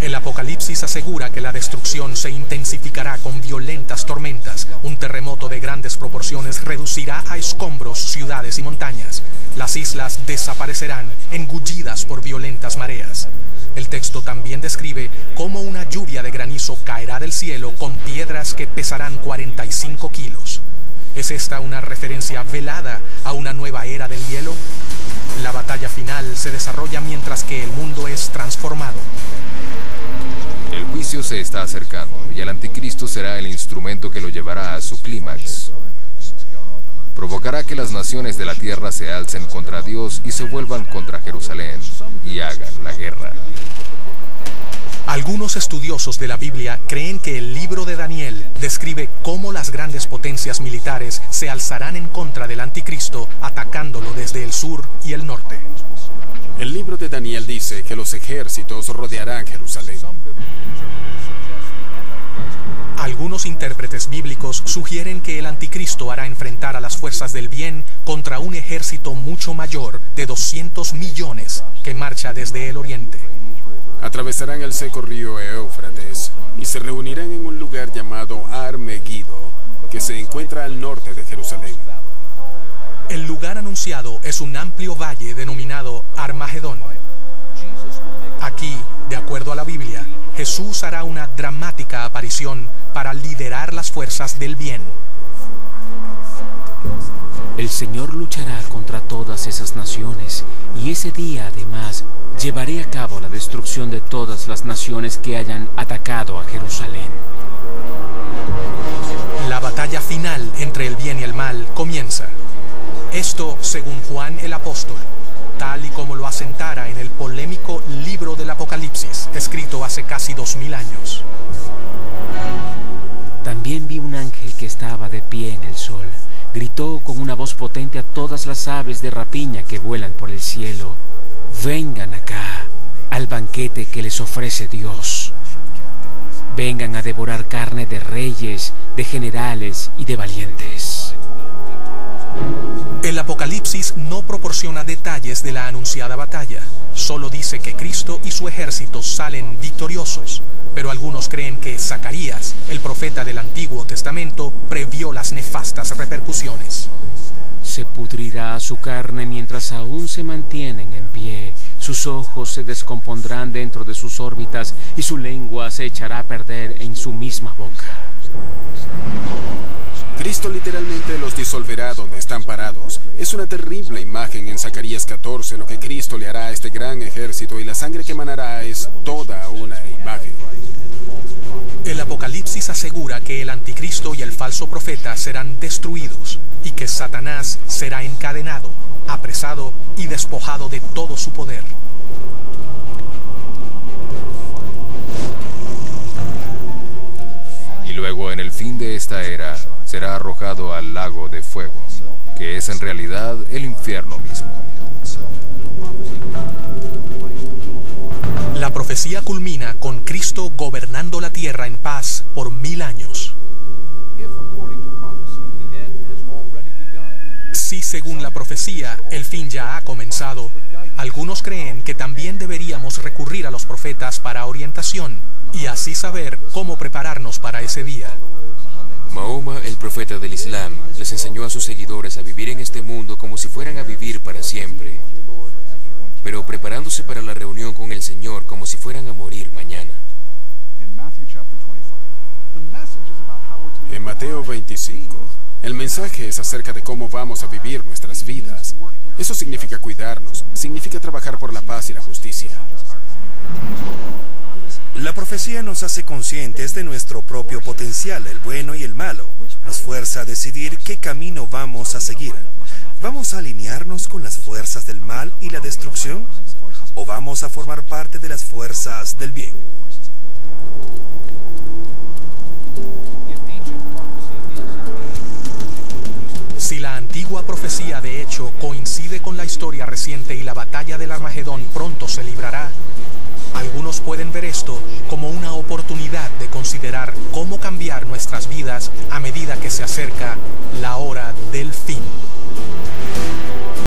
El Apocalipsis asegura que la destrucción se intensificará con violentas tormentas. Un terremoto de grandes proporciones reducirá a escombros ciudades y montañas. Las islas desaparecerán, engullidas por violentas mareas. El texto también describe cómo una lluvia de granizo caerá del cielo con piedras que pesarán 45 kilos. ¿Es esta una referencia velada a una nueva era del hielo? La batalla final se desarrolla mientras que el mundo es transformado. El juicio se está acercando y el anticristo será el instrumento que lo llevará a su clímax. Provocará que las naciones de la tierra se alcen contra Dios y se vuelvan contra Jerusalén y hagan la guerra. Algunos estudiosos de la Biblia creen que el libro de Daniel describe cómo las grandes potencias militares se alzarán en contra del anticristo atacándolo desde el sur y el norte. El libro de Daniel dice que los ejércitos rodearán Jerusalén. Algunos intérpretes bíblicos sugieren que el anticristo hará enfrentar a las fuerzas del bien contra un ejército mucho mayor de 200 millones que marcha desde el oriente. Atravesarán el seco río Éufrates y se reunirán en un lugar llamado Armegido, que se encuentra al norte de Jerusalén. El lugar anunciado es un amplio valle denominado Armagedón. Aquí, de acuerdo a la Biblia, Jesús hará una dramática aparición para liderar las fuerzas del bien. El Señor luchará contra todas esas naciones y ese día además llevaré a cabo la destrucción de todas las naciones que hayan atacado a Jerusalén. La batalla final entre el bien y el mal comienza. Esto según Juan el apóstol, tal y como lo asentara en el polémico libro del Apocalipsis, escrito hace casi dos mil años. También vi un ángel que estaba de pie en el sol. Gritó con una voz potente a todas las aves de rapiña que vuelan por el cielo. Vengan acá, al banquete que les ofrece Dios. Vengan a devorar carne de reyes, de generales y de valientes. El Apocalipsis no proporciona detalles de la anunciada batalla, solo dice que Cristo y su ejército salen victoriosos, pero algunos creen que Zacarías, el profeta del Antiguo Testamento, previó las nefastas repercusiones. Se pudrirá su carne mientras aún se mantienen en pie, sus ojos se descompondrán dentro de sus órbitas y su lengua se echará a perder en su misma boca. Cristo literalmente los disolverá donde están parados. Es una terrible imagen en Zacarías 14 lo que Cristo le hará a este gran ejército y la sangre que emanará es toda una imagen. El Apocalipsis asegura que el anticristo y el falso profeta serán destruidos y que Satanás será encadenado, apresado y despojado de todo su poder. Y luego en el fin de esta era será arrojado al lago de fuego, que es en realidad el infierno mismo. La profecía culmina con Cristo gobernando la tierra en paz por mil años. Si según la profecía el fin ya ha comenzado, algunos creen que también deberíamos recurrir a los profetas para orientación y así saber cómo prepararnos para ese día. Mahoma, el profeta del Islam, les enseñó a sus seguidores a vivir en este mundo como si fueran a vivir para siempre, pero preparándose para la reunión con el Señor como si fueran a morir mañana. En Mateo 25, el mensaje es acerca de cómo vamos a vivir nuestras vidas. Eso significa cuidarnos, significa trabajar por la paz y la justicia. La profecía nos hace conscientes de nuestro propio potencial, el bueno y el malo. Nos fuerza a decidir qué camino vamos a seguir. ¿Vamos a alinearnos con las fuerzas del mal y la destrucción? ¿O vamos a formar parte de las fuerzas del bien? Si la antigua profecía de hecho coincide con la historia reciente y la batalla del Armagedón pronto se librará, algunos pueden ver esto como una oportunidad de considerar cómo cambiar nuestras vidas a medida que se acerca la hora del fin.